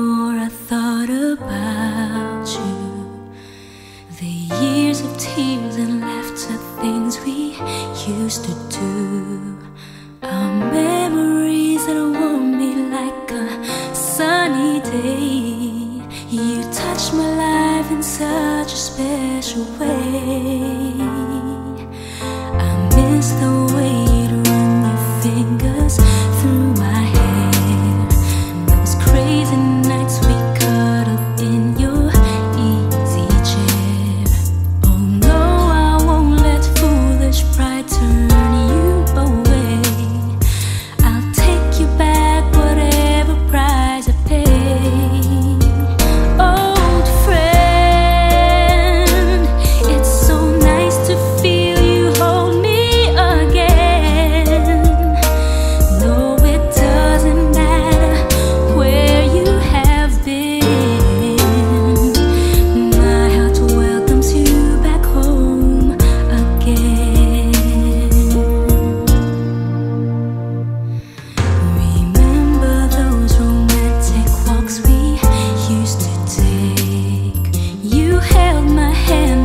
more I thought about you, the years of tears and laughter, things we used to do, our memories that warm me like a sunny day. You touched my life in such a special way. I miss the way you run your fingers. my hand.